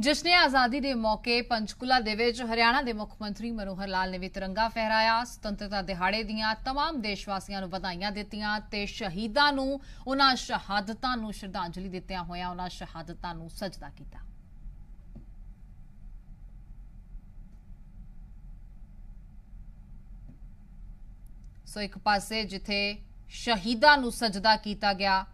ਜਸ਼ਨੇ ਆਜ਼ਾਦੀ ਦੇ ਮੌਕੇ ਪੰਚਕੂਲਾ ਦੇ ਵਿੱਚ ਹਰਿਆਣਾ ਦੇ ਮੁੱਖ ਮੰਤਰੀ ਮਨੋਹਰ ਲਾਲ ਨੇ ਵੀ ਤਿਰੰਗਾ ਫਹਿਰਾਇਆ ਸੁਤੰਤਰਤਾ ਦਿਹਾੜੇ ਦੀਆਂ तमाम ਦੇਸ਼ ਵਾਸੀਆਂ ਨੂੰ ਵਧਾਈਆਂ ਦਿੱਤੀਆਂ ਤੇ ਸ਼ਹੀਦਾਂ ਨੂੰ ਉਹਨਾਂ ਸ਼ਹਾਦਤਾਂ ਨੂੰ ਸ਼ਰਧਾਂਜਲੀ ਦਿੱਤਿਆਂ ਹੋਇਆਂ ਉਹਨਾਂ ਸ਼ਹਾਦਤਾਂ ਨੂੰ ਸਜਦਾ ਕੀਤਾ ਸੋ ਇੱਕ ਪਾਸੇ ਜਿੱਥੇ ਸ਼ਹੀਦਾਂ ਨੂੰ ਸਜਦਾ ਕੀਤਾ ਗਿਆ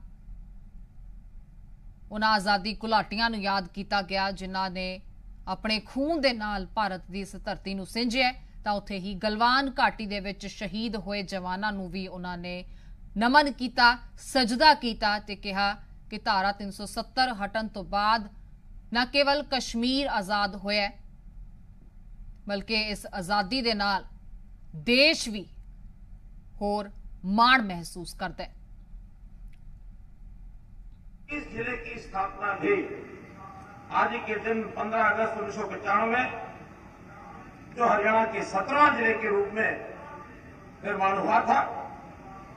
ਉਹਨਾਂ ਆਜ਼ਾਦੀ ਘੁਲਾਟੀਆਂ ਨੂੰ ਯਾਦ ਕੀਤਾ ਗਿਆ, ਜਿਨ੍ਹਾਂ ਨੇ ਆਪਣੇ ਖੂਨ ਦੇ ਨਾਲ ਭਾਰਤ ਦੀ ਇਸ ਧਰਤੀ ਨੂੰ ਸਿੰਜਿਆ ਤਾਂ ਉੱਥੇ ਹੀ ਗਲਵਾਨ ਘਾਟੀ ਦੇ ਵਿੱਚ ਸ਼ਹੀਦ ਹੋਏ ਜਵਾਨਾਂ ਨੂੰ ਵੀ ਉਹਨਾਂ ਨੇ ਨਮਨ ਕੀਤਾ, ਸਜਦਾ ਕੀਤਾ ਤੇ ਕਿਹਾ ਕਿ ਧਾਰਾ 370 ਹਟਣ ਤੋਂ ਬਾਅਦ ਨਾ ਕੇਵਲ ਕਸ਼ਮੀਰ ਆਜ਼ਾਦ ਹੋਇਆ ਬਲਕਿ ਇਸ ਆਜ਼ਾਦੀ ਦੇ ਨਾਲ ਦੇਸ਼ ਵੀ ਹੋਰ ਮਾਣ ਮਹਿਸੂਸ ਕਰਦਾ ਹੈ। इस ज़िले की स्थापना भी आज के दिन 15 अगस्त उन्नीस में जो हरियाणा के सत्रह ज़िले के रूप में निर्माण हुआ था,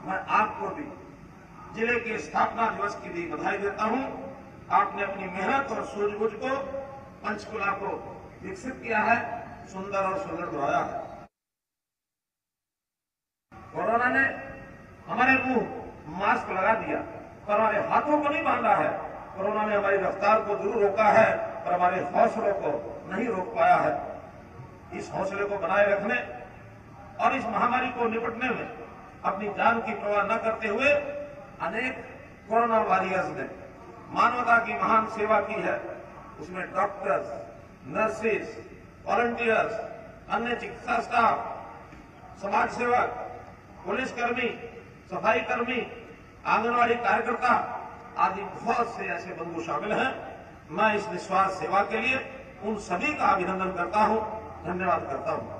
मैं आपको भी ज़िले के स्थापना दिवस की भी बधाई देता हूँ। आपने अपनी मेहनत और सूझबूझ को, पंचकुला को विकसित किया है, सुंदर और सुदृढ़ बनाया है। कोरोना ने हमारे मुँह मास्क लगा दिया। हमारे हाथों को नहीं बांधा है। कोरोना ने हमारी रफ्तार को ज़रूर रोका है पर हमारे हौसलों को नहीं रोक पाया है। इस हौसले को बनाए रखने और इस महामारी को निपटने में अपनी जान की परवाह न करते हुए अनेक कोरोना वॉरियर्स ने मानवता की महान सेवा की है। उसमें डॉक्टर्स, नर्सेस, वॉलंटियर्स, अन्य चिकित्सा स्टाफ, समाज सेवक, पुलिसकर्मी सफ़ाई कर्मी आंगनवाड़ी कार्यकर्ता आदि बहुत से ऐसे बंधु शामिल हैं। मैं इस निस्वार्थ सेवा के लिए उन सभी का अभिनंदन करता हूँ, धन्यवाद करता हूँ।